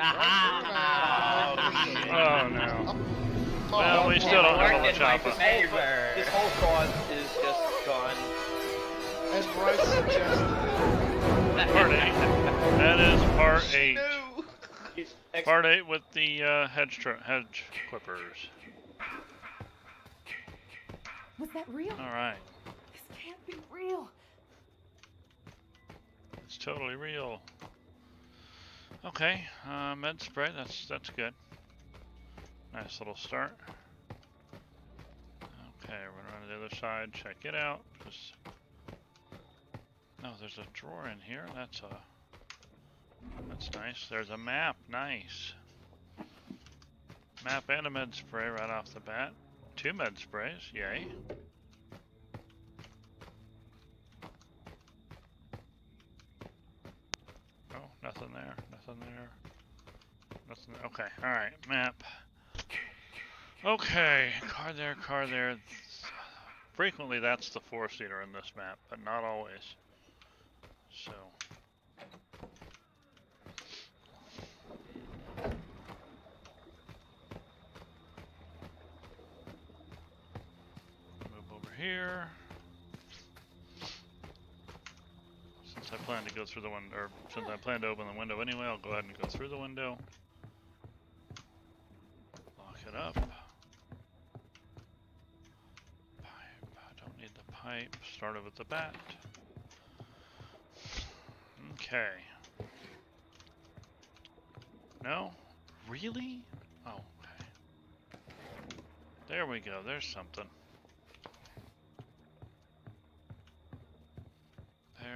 Oh no. Well, we still don't have a chopper. This whole cause is just gone. As Bryce suggested. Part eight. That is part eight. Part eight with the uh, hedge tr- hedge clippers. Was that real? All right, This can't be real. it's totally real. Okay, uh, med spray. That's that's good. Nice little start. Okay, we're gonna run to the other side. Check it out. Just no, there's a drawer in here. That's a that's nice. There's a map. Nice. Map and a med spray right off the bat. Two med sprays. Yay. Oh, nothing there. Nothing there. Nothing. Okay. All right. Map. Okay. Car there. Car there. Frequently, that's the four-seater in this map, but not always. So. Move over here. Since I plan to go through the window, or since I plan to open the window anyway, I'll go ahead and go through the window. Lock it up. Pipe. I don't need the pipe. Start it with the bat. Okay. No? Really? Oh, okay. There we go. There's something.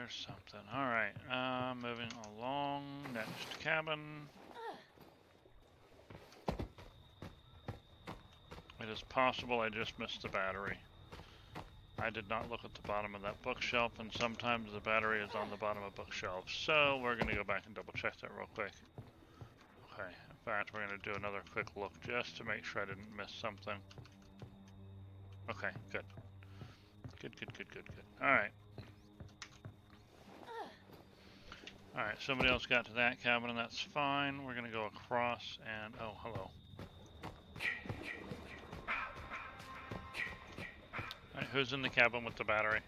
There's something. Alright, uh, moving along. Next cabin. It is possible I just missed the battery. I did not look at the bottom of that bookshelf, and sometimes the battery is on the bottom of bookshelves. So we're going to go back and double check that real quick. Okay, in fact, we're going to do another quick look just to make sure I didn't miss something. Okay, good. Good, good, good, good, good. Alright. Alright, somebody else got to that cabin, and that's fine. We're going to go across and... Oh, hello. Alright, who's in the cabin with the battery?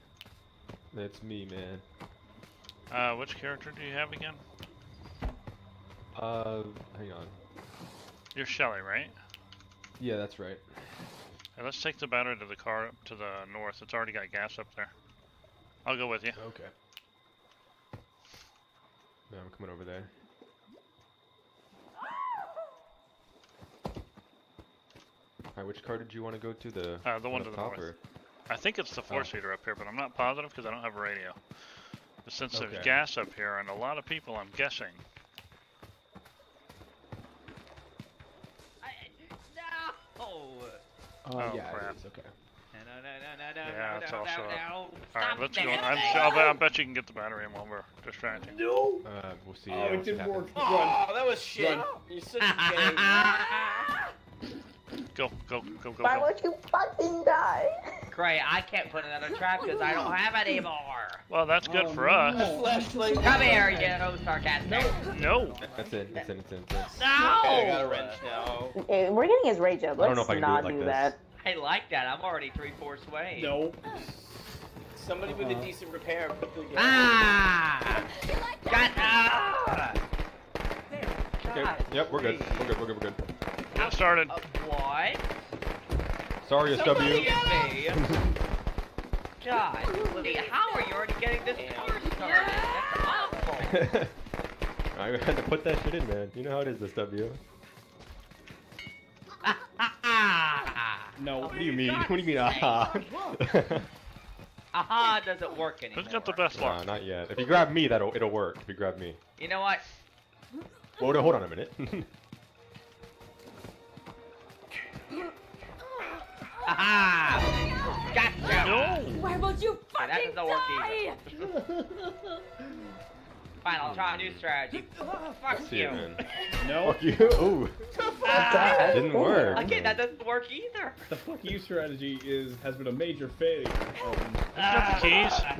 That's me, man. Uh, which character do you have again? Uh, hang on. You're Shelly, right? Yeah, that's right. Hey, let's take the battery to the car up to the north. It's already got gas up there. I'll go with you. Okay. Yeah, I'm coming over there. Alright, which car did you want to go to? The Uh, the one up to the top, north. or- I think it's the four-seater up here, but I'm not positive because I don't have a radio. But since Okay. there's gas up here and a lot of people, I'm guessing. No! Oh, Oh, yeah, crap. it is. Okay. No, no, no, no, no, Yeah, no, it's no, also no, a- no. All Stop right, let's go. I'm. I'll bet, I bet you can get the battery in while we're distracting. No. Uh, we'll see. Oh, uh, it didn't work. Oh, that was shit. Run. You're such a gay. Go, go, go, go, Why go. won't you fucking die? Great, I can't put another trap because I don't have any more. Well, that's good Oh, for us. no. Flashlight. Come here, you know, sarcastic. No. That's it. That's it. It's in. It's in. No! Okay, I got a wrench now. Okay, We're getting his rage up. I don't Let's know if I can do not it like do this. that. I like that. I'm already three fourths way. No. Somebody with a decent repair quickly get Ah! Got ah! Okay. God, Yep, we're good. We're good. We're good. We're good. Get started. Uh, what? Sorry, Somebody SW. get me! God, Lee, how are you already getting this car started? That's awful. I had to put that shit in, man. You know how it is, SW. No. What do you mean? What do you mean, aha? Aha doesn't work anymore. Who's got the best nah, luck? not yet. If you grab me, that'll it'll work. If you grab me. You know what? Well, no, hold on a minute. Aha! Gotcha! No. Why won't you Okay, that fucking doesn't work die? either. Fine, I'll try a new strategy. Fuck See you. it. No. Fuck you. Ooh. Ah, Didn't work. okay, that doesn't work either. The fuck you strategy is has been a major failure. Um, got the keys? Ah,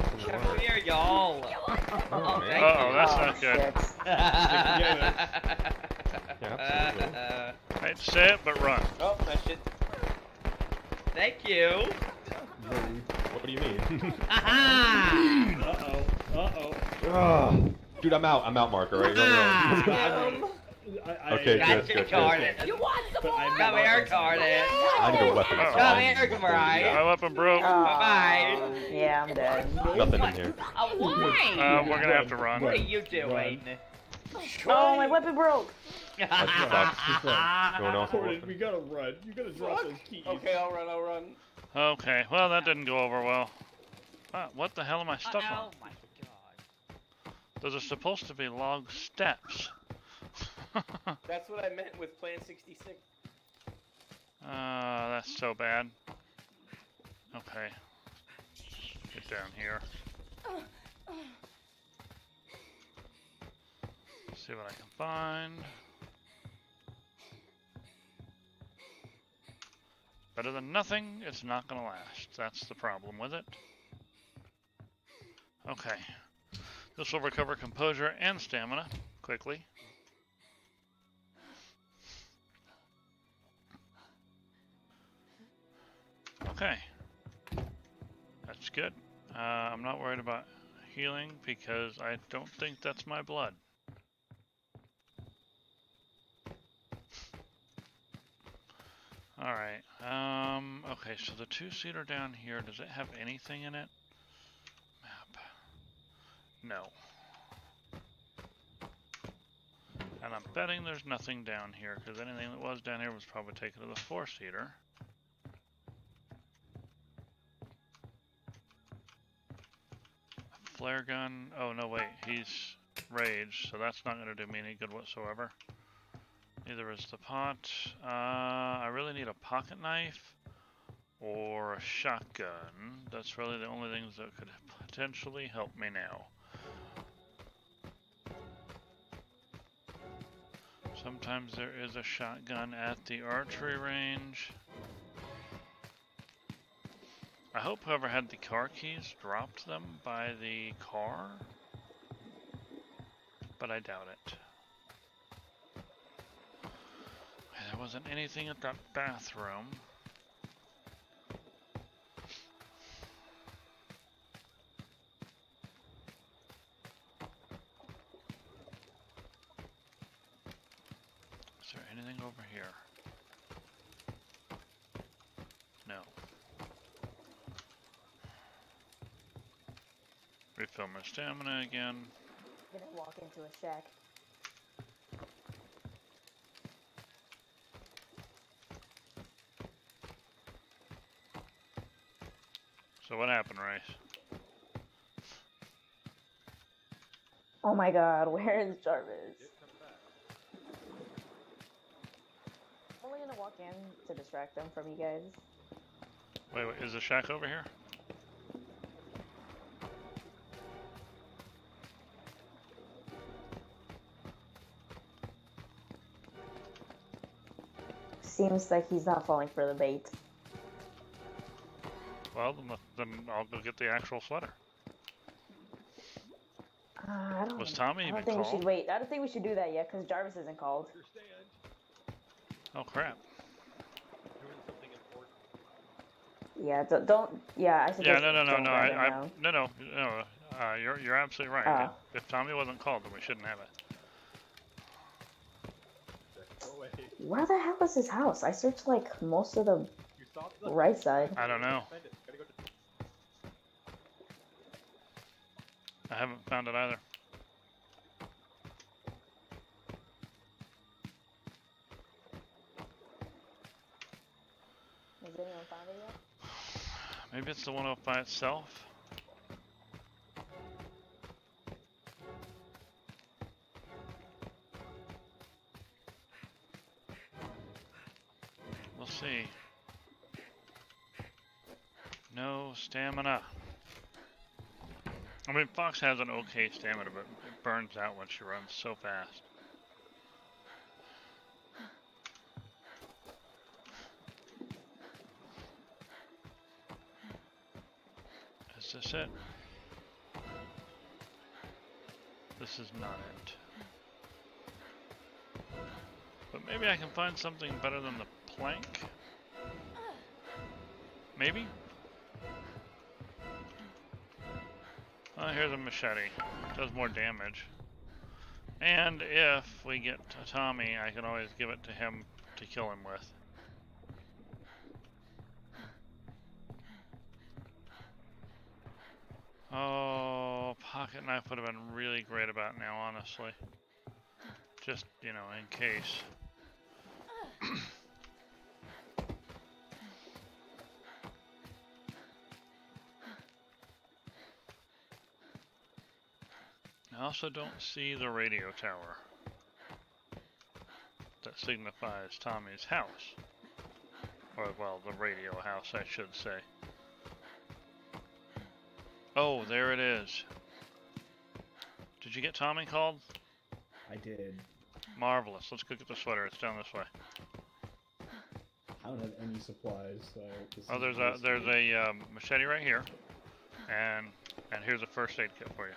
Come here, y'all. Oh, Oh, man. thank Uh oh, you. that's Oh, not good. shit. absolutely. Uh, Hate to say it, but run. Oh, that shit. thank you. What do you mean? Aha! Uh-oh. Uh-oh. Ugh. Dude, I'm out. I'm out, Marker. Right? Run, run. Ah! I, I, Okay, Gotcha, good, good, good. retarded. You want some But more? I'm Come here, retarded. I need a weapon. Oh. Come here, Mariah. My weapon broke. Aw, Yeah, I'm dead. Nothing in here. Uh, why? Uh, we're gonna have to run. what are you doing? Oh, my weapon broke. That sucks. No one else will Gordon, weapon. we gotta run. You gotta drop those keys. Okay, I'll run, I'll run. Okay, well that didn't go over well. Ah, what the hell am I stuck oh on? my god. Those are supposed to be log steps. That's what I meant with Plan 66. Uh, that's so bad. Okay. Get down here. See what I can find. Better than nothing, it's not gonna last. That's the problem with it. Okay. This will recover composure and stamina quickly. Okay. That's good. Uh, I'm not worried about healing because I don't think that's my blood. Alright. Um, okay, so the two-seater down here, does it have anything in it? No. And I'm betting there's nothing down here, because anything that was down here was probably taken to the four-seater. Flare gun. Oh, no, wait. He's rage, so that's not going to do me any good whatsoever. Neither is the pot. Uh, I really need a pocket knife or a shotgun. That's really the only things that could potentially help me now. Sometimes there is a shotgun at the archery range. I hope whoever had the car keys dropped them by the car. But I doubt it. There wasn't anything at that bathroom. Stamina again. gonna walk into a shack. So what happened, Rice? Oh my god, where is Jarvis? I'm only gonna walk in to distract them from you guys. Wait, wait, is the shack over here? Seems like he's not falling for the bait. Well, then, then I'll go get the actual sweater. Uh, I don't. Was Tommy I don't think we should wait. I don't think we should do that yet because Jarvis isn't called. Oh crap. Yeah, don't. don't yeah, I suggest. Yeah, no, no, no, no. I, I, no, no, no. Uh, you're you're absolutely right. If, if Tommy wasn't called, then we shouldn't have it. Where the hell is his house? I searched like most of the right side. I don't know. I haven't found it either. Has anyone found it yet? Maybe it's the one up by itself. We'll see. No stamina. I mean, Fox has an okay stamina, but it burns out when she runs so fast. Is this it? This is not it. But maybe I can find something better than the plank. Maybe? Oh, here's a machete. Does more damage. And if we get to Tommy, I can always give it to him to kill him with. Oh, pocket knife would have been really great about now, honestly. Just, you know, in case. I also don't see the radio tower. That signifies Tommy's house. Or, well, the radio house, I should say. Oh, there it is. Did you get Tommy called? I did. Marvelous. Let's go get the sweater. It's down this way. I don't have any supplies, so. Oh, there's a there's a um, machete right here, and and here's a first aid kit for you.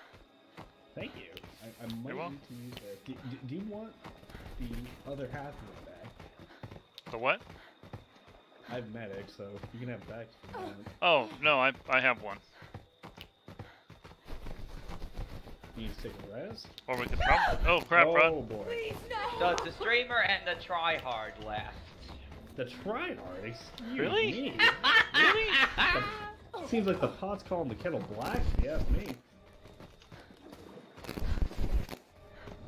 Thank you. I, I might welcome. need to use it. Do, do, do you want the other half of the bag? The what? I have medic, so you can have bags if. Oh no, I I have one. You need to take a rest? Or we could probably. Oh crap, oh run! boy. Please, no. So it's the streamer and the tryhard left. The tryhard, excuse Really? me. Really? Seems like the pot's calling the kettle black, if you ask me.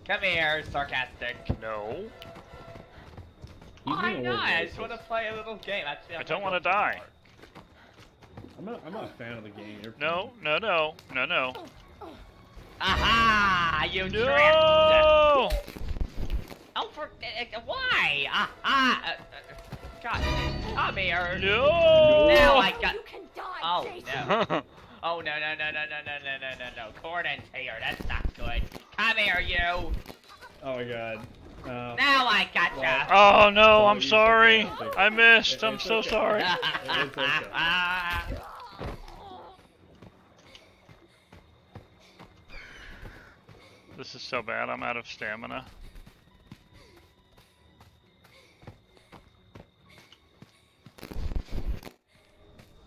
Come here, sarcastic. No, Why being a little not? I just want to play a little game. Actually, I'm I don't want to die. park. I'm not, I'm not a fan of the game. You're No, no, no, no, no. Aha! You tripped! No! Oh, for uh, why? Aha! Uh, uh, God, come here. No! Now I got. You can die, Oh Jason. no! Oh no no no no no no no no no no! Cordon's here. That's not good. Come here, you. Oh my god. Uh, Now I gotcha. Oh no, I'm sorry. I missed. I'm so okay. sorry. Okay. This is so bad. I'm out of stamina.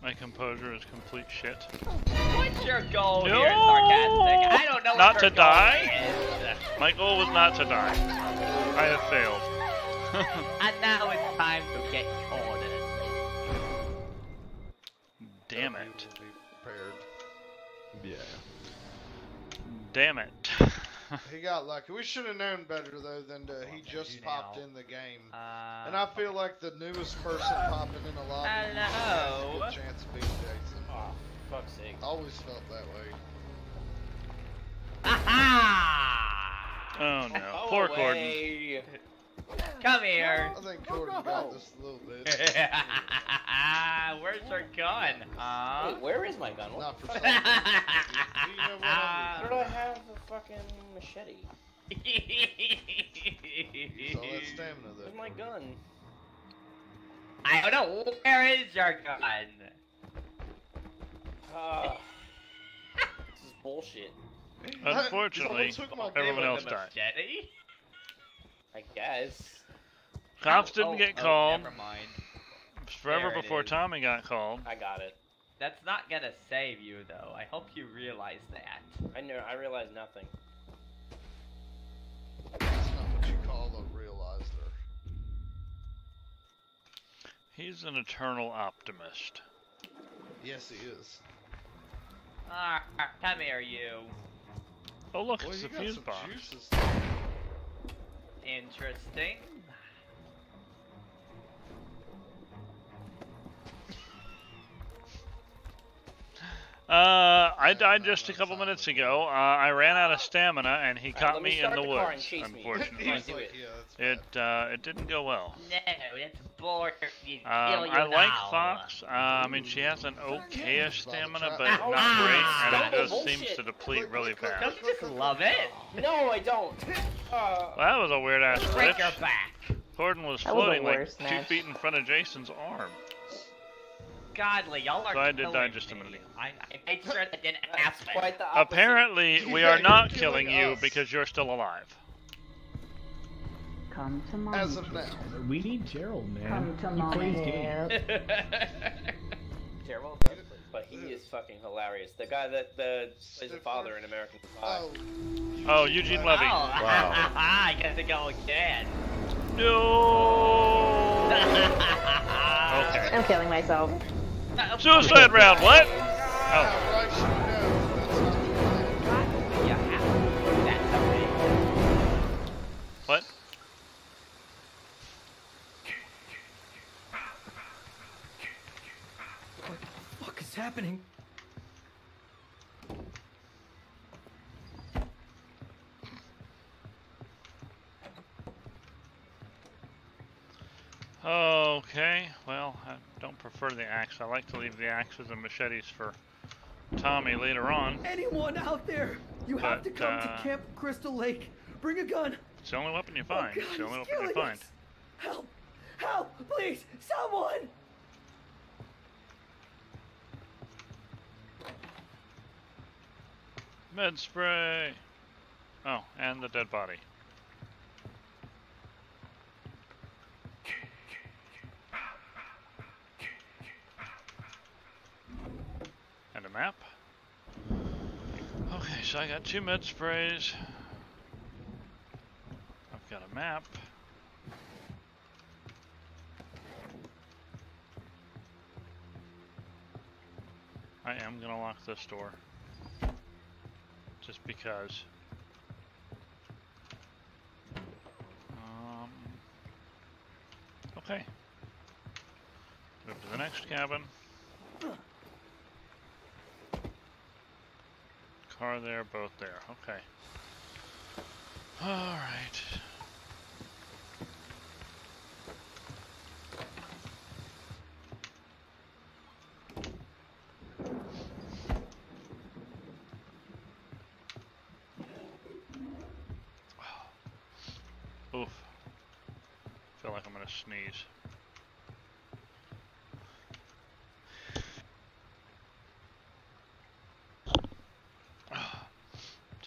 My composure is complete shit. What's your goal No! here, sarcastic? I don't know. Not what your to die? is. My goal was not to die. I have failed. And now it's time to get Corden. Damn it. Yeah. Damn it. He got lucky. We should have known better though than to, he just popped now. in the game. Uh, And I feel like the newest person popping in a lobby has a good chance of being Jason. Oh, fuck's sake. I always felt that way. Aha! Oh no. Go Poor Gordon. Come here. I think Gordon got this a little bit. Where's your gun? Huh? Wait, where is my gun? What? Not for something. Do you know what Where do I have the fucking machete? Use all that stamina Where's my gun? I don't know. Where is your gun? Ah. this is bullshit. Unfortunately, Someone took my everyone else died. machete? I guess. Cops didn't oh, get oh, called. Never mind. It was forever There it before is. Tommy got called. I got it. That's not gonna save you, though. I hope you realize that. I know. I realize nothing. That's not what you call a realizer. He's an eternal optimist. Yes, he is. Ah, come here, you. Oh look, Well, it's a fuse box. juices. Interesting. Uh, I died just a couple minutes ago. Uh, I ran out of stamina, and he Alright, caught let me me in the the woods. Unfortunately, He's do like, it. it uh, it didn't go well. No, that's boring. You Um, kill you I like now. Fox. Uh, I mean, she has an okayish stamina, but Ow. not great, and it just bullshit. seems to deplete really fast. Don't you just love it? No, I don't. Uh, Well, that was a weird ass Break your glitch. back. Gordon was That was floating like two match. feet in front of Jason's arm. Godly, y'all are So I did killing die just a minute ago. I, I made sure that didn't that's happen. quite the opposite. Apparently, we are not killing killing you us. because you're still alive. Come to mama. As of now. We need Gerald, man. Come to he mama. plays Gerald does but he is fucking hilarious. The guy that the plays the father in American Pie. Oh, Oh, Eugene Levy. Oh, Wow. I got to go again. No. Okay. I'm killing myself. Suicide round. What? Oh. someday. What? fuck is happening? Okay. Well, I don't prefer the axe. I like to leave the axes and machetes for Tommy later on. Anyone out there? You have to come uh, to Camp Crystal Lake. Bring a gun. It's the only weapon you Oh, find. God, it's the only weapon you killing find. us. Help! Help! Please, someone! Med spray. Oh, and the dead body. And a map. So I got two med sprays. I've got a map. I am gonna lock this door just because. Um, okay. Move to the next cabin. Car there, boat there. Okay. All right. Oof. Feel like I'm gonna sneeze.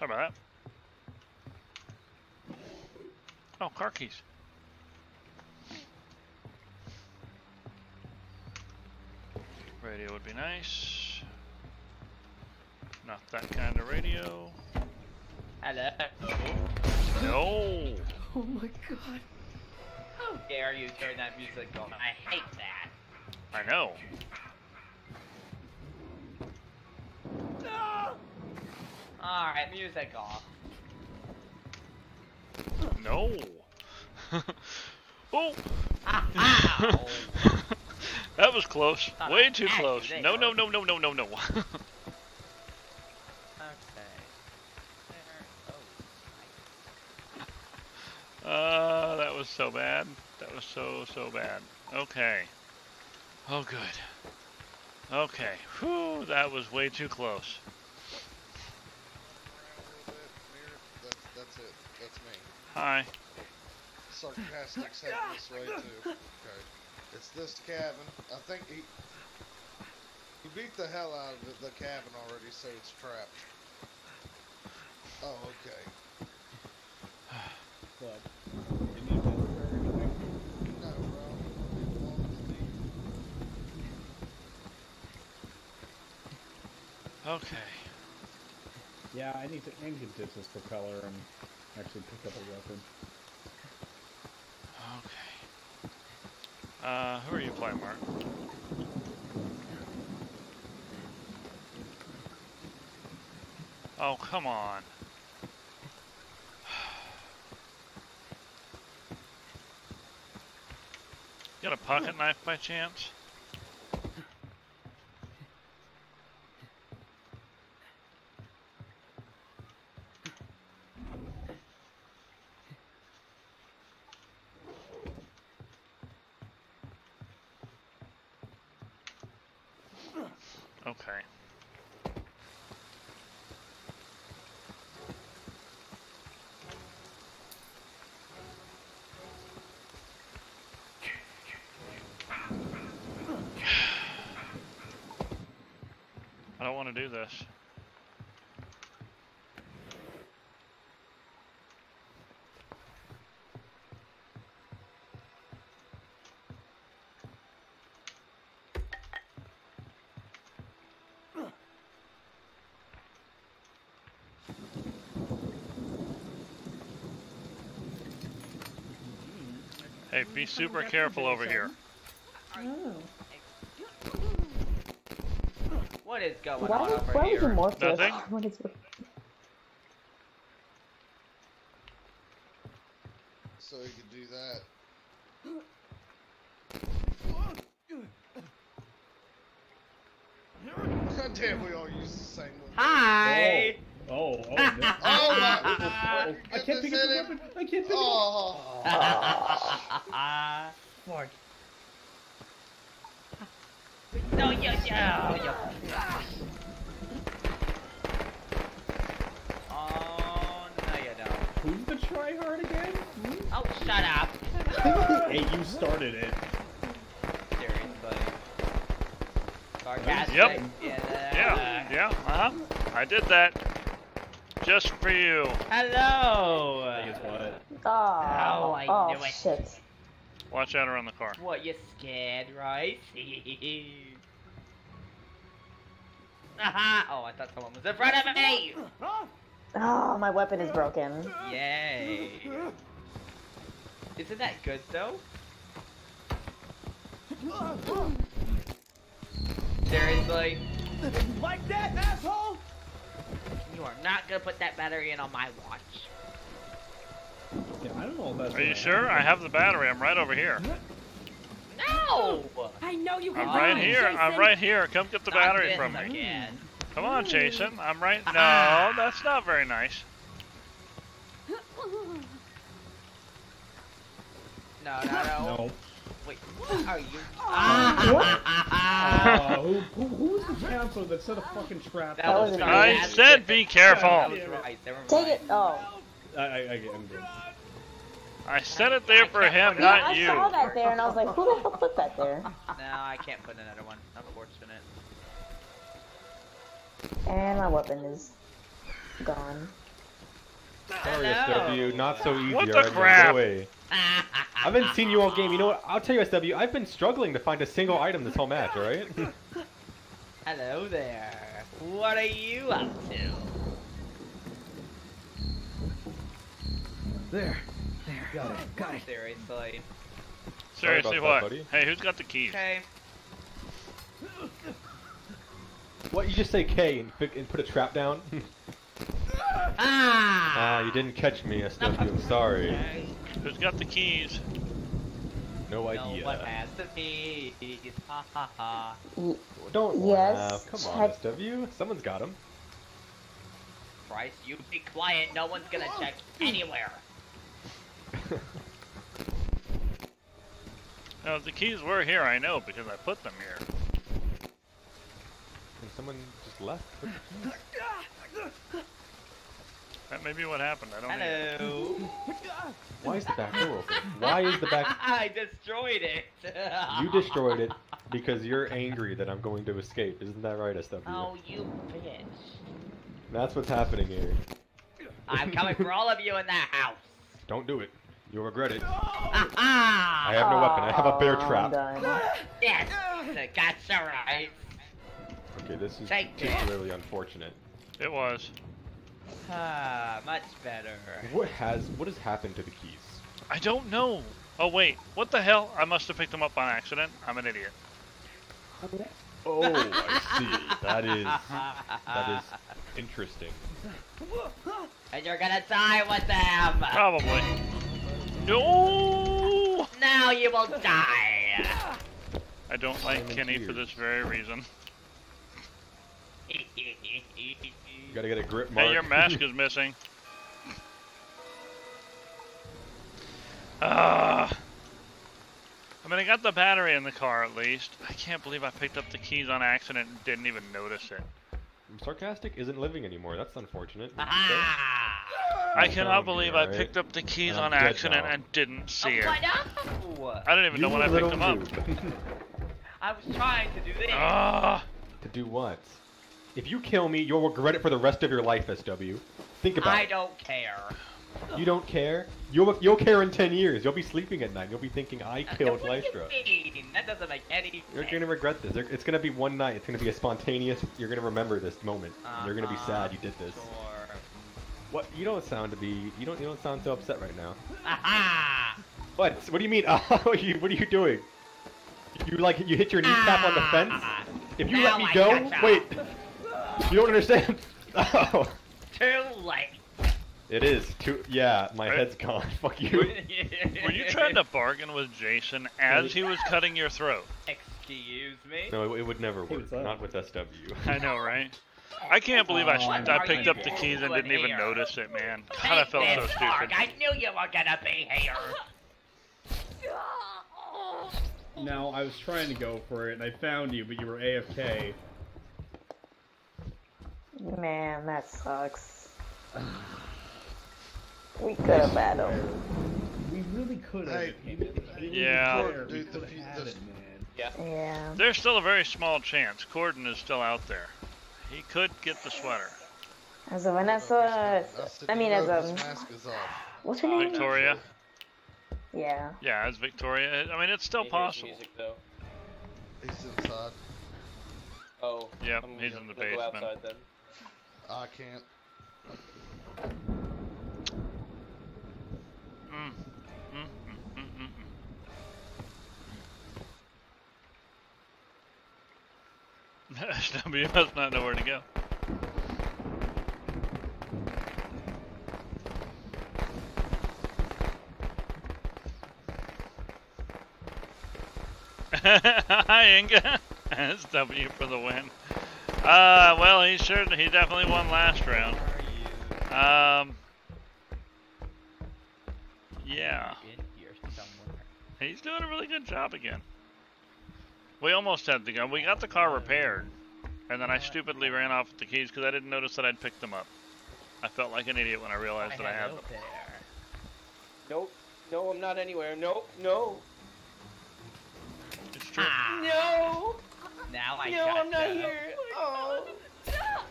Sorry about that. Oh, car keys. Radio would be nice. Not that kind of radio. Hello. Oh. No. Oh my god. How dare you turn that music on? I hate that. I know. Alright, music off. No. oh. Ow. that was close. Thought Way I too had you close. No, no, no, no, no, no, no. Okay. There. Oh. uh, that was so bad. That was so, so bad. Okay. Oh, good. Okay. Whew, that was way too close. Around a little bit. Near. That's, that's it. That's me. Hi. Sarcastic heading this way too. Okay. It's this cabin. I think he he beat the hell out of the, the cabin already, so it's trapped. Oh, okay. But, you need that or anything? No, bro. It belongs to me. Okay. Yeah, I need to I need to ditch this propeller and actually pick up a weapon. Okay. Uh, who are you playing, Mark? Oh, come on. You got a pocket knife by chance? do this. Hey, be super careful over here. What is going Why on would, over why would you here? morph? Nothing? What is So he could do that. God damn, we all use the same one. Hi. Oh, oh, no. Oh my! I Get can't this pick up in the him. weapon. I can't pick it up. Oh, Fuck. no, you, you, you. Oh, no, you don't. Who's the tryhard again? Oh, shut up. hey, you started it. Seriously. Sarcastic. Yep. Yeah. Yeah, yeah, uh huh. I did that. Just for you. Hello. What? Oh, Oh, I oh knew it. shit. Watch out around the car. What, you scared, right? Aha! Oh, I thought someone was in front of me! Oh, my weapon is broken. Yay! Isn't that good, though? Seriously? Like that, asshole! You are not gonna put that battery in on my watch. Yeah, I don't know if that's Are you sure? I have the battery. I'm right over here. No! I know you can I'm right it, here. I'm right here. Come get the Not battery from me. Again. Come on, Jason. I'm right. No, Ah. that's not very nice. No, no, no. No. Wait, what are you? What? Uh, who, who, who was the counselor that set a fucking trap? That That was was me. me. I That's said be careful. right. Take it. Oh. I, I, I get, I'm good. I said it there for him, Yeah, not I you. saw that there and I was like, who the hell put that there? No, I can't put another one. Unfortunate. And my weapon is gone. Sorry, Hello. SW. Not so easy. What the alright, man. crap? Go away. I haven't seen you all game. You know what? I'll tell you, SW. I've been struggling to find a single item this whole match. All right. Hello there. What are you up to? There. There. Got it. Got it. Seriously. Seriously, about that, what? buddy. Hey, who's got the keys? Okay. what? You just say K and, and put a trap down? Ah! Ah, you didn't catch me, SW. I'm sorry. Okay. Who's got the keys? No No one idea. has the keys. Ha ha ha. Don't Yes, laugh. Come on, check- SW. Someone's got them. Bryce, you be quiet. No one's gonna check anywhere. No, the keys were here. I know because I put them here. And someone just left. That may be what happened. I don't know. Why is the back door open? Why is the back? Door I destroyed it. You destroyed it because you're angry that I'm going to escape. Isn't that right, SW? Oh, you bitch. That's what's happening here. I'm coming for all of you in that house. Don't do it. You'll regret it. Ah I have no weapon. I have a bear trap. done. Yes, that's alright. Okay, this is Take this. particularly unfortunate. It was. Ah, much better. What has what has happened to the keys? I don't know. Oh wait, what the hell? I must have picked them up on accident. I'm an idiot. Oh, I see. That is that is interesting. And you're gonna die with them. Probably. No. Now you will die. I don't like I'm Kenny for this very reason. You gotta get a grip mark. Hey, your mask is missing. Ah. I mean, I got the battery in the car at least. I can't believe I picked up the keys on accident and didn't even notice it. Sarcastic isn't living anymore. That's unfortunate. Ah. I cannot found me, believe I picked up the keys I'm on accident now. and didn't see oh, her. no. I didn't even know when I picked little them up. I was trying to do this. Ah. to do what? If you kill me, you'll regret it for the rest of your life, SW. Think about I it. I don't care. You don't care? You'll you'll care in ten years. You'll be sleeping at night. You'll be thinking, I killed what do Lystra. mean? That doesn't make any sense. You're gonna regret this. It's gonna be one night. It's gonna be a spontaneous. You're gonna remember this moment. and You're gonna be Uh-huh, sad you did this. Sure. What? You don't sound to be. You don't. You don't sound so upset right now. Aha! What? What do you mean? You, what are you doing? You like you hit your kneecap on the fence? If you let me I go, wait. You don't understand. Oh, Too late. it is too. Yeah, my Right. head's gone. Fuck you. Were you trying to bargain with Jason as he was cutting your throat? Excuse me. No, it, it would never work. what's? Not with SW. I know, right? I can't believe I, Oh, I picked up the keys and didn't even here? notice it, man. God, I felt so this, Mark. stupid. I knew you were gonna be here. No, I was trying to go for it, and I found you, but you were AFK. Man, that sucks. We could have battled. We really could have. Hey, Yeah. Dude, we the could few- have had the- it. Yeah. Yeah. There's still a very small chance. Corden is still out there. He could get the sweater. As a Vanessa, said, I mean, as a his mask is off. what's her name? Victoria. Yeah. Yeah, as Victoria. I mean, it's still possible. Music, though. He's inside. Oh. Yep, I'm he's gonna in the go basement. I can't. Mm. Mm, mm, mm, mm, mm. Must not know where to go. Hi, Inga. SW for the win. Uh, well, he sure he definitely won last round. Um, yeah, In here somewhere. he's doing a really good job again. We almost had the gun. We got the car repaired, and then I stupidly ran off with the keys because I didn't notice that I'd picked them up. I felt like an idiot when I realized that I had them. there. Nope. No, I'm not anywhere. Nope. No. It's true. Ah, No. Now I No, I'm not gotcha. here. Oh. oh.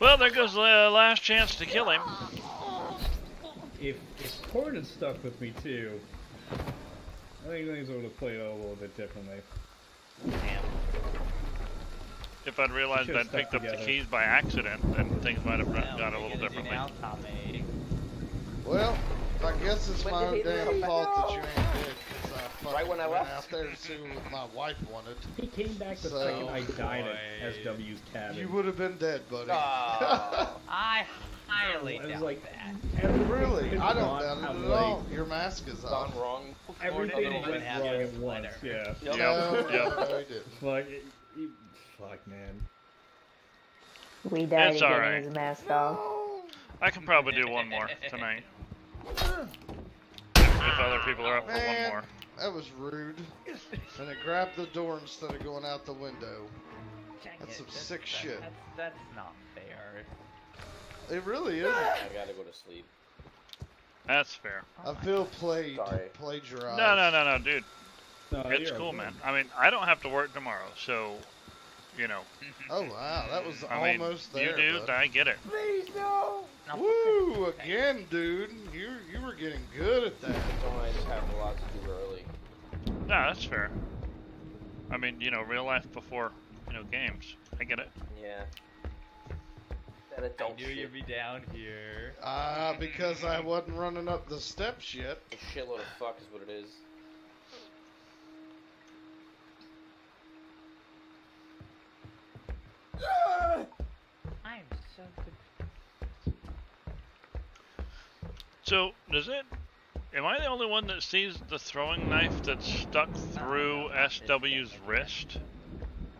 Well, there goes the last chance to kill him. If if Cord had stuck with me too, I think things would have played out a little bit differently. Damn. If I'd realized I'd picked stuck up the keys by accident, then things might have Well, gone a little are you gonna do differently. now, Well, I guess it's When my did damn fault back? that you ain't dead, 'cause I fucking Right when I went left? out there to see what my wife wanted. He came back the So- second I died Boy. at SW's cabin. You would have been dead, buddy. Oh, Aw. I highly I was doubt like, that. everything really? I don't gone doubt it out at late. all. Your mask is Gone off. wrong. Everything Gordon went didn't have wrong your at once. splitter. Yeah. Yep. No, Yep. no, he. Fuck. It, it- fuck, man. We died It's alright. his mask off. I can probably do one more tonight. If other people are up for one more. That was rude. And it grabbed the door instead of going out the window. Dang That's it, some sick shit. That's, that's not fair. It really is. I gotta go to sleep. That's fair. I feel played, Sorry. plagiarized. No, no, no, no, dude. No, It's cool, man. I mean, I don't have to work tomorrow, so, you know. Oh wow, that was I mean, almost there. you do, bud. I get it. Please no! No, Woo! Again, dude. You you were getting good at that. Don't I just have a lot to do early? No, that's fair. I mean, you know, real life before, you know, games. I get it. Yeah. That I adult knew shit. you'd be down here. Ah, because I wasn't running up the steps yet. A shitload of fuck is what it is. I'm so good. So, does it. Am I the only one that sees the throwing knife that's stuck through SW's wrist?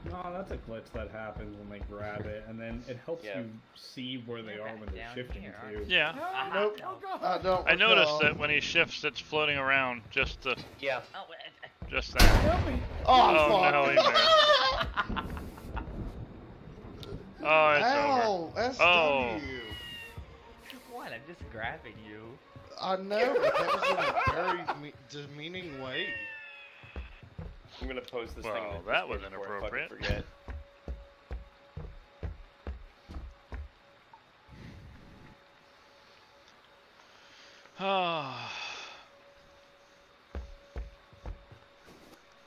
No, that's a glitch that happens when they grab it, and then it helps Yeah. you see where they You're when they're shifting here, to. aren't Yeah. Ah, Nope. no. I don't. I noticed recall. that when he shifts, it's floating around. Just the, Yeah. Oh, uh, just that. Oh, Oh, fuck. no, he missed. Oh, it's over. SW. Oh. What? I'm just grabbing you. I know, but that was in a very me- demeaning way. I'm gonna post this Well, thing. in the that was Discord before I fucking inappropriate. Forget. Oh.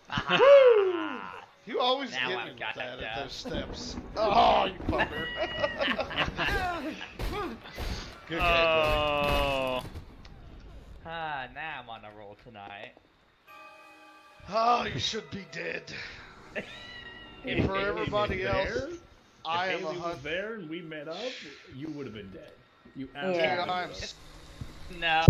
Ah. You always Now get me with that at those steps. Oh, you fucker. Good game, buddy. Oh. Ah, now I'm on a roll tonight. Oh, you should be dead. If For everybody was else, there, I if am a Haley was there and we met up, you would have been dead. You Yeah. absolutely. Dude, I'm would've. s- No.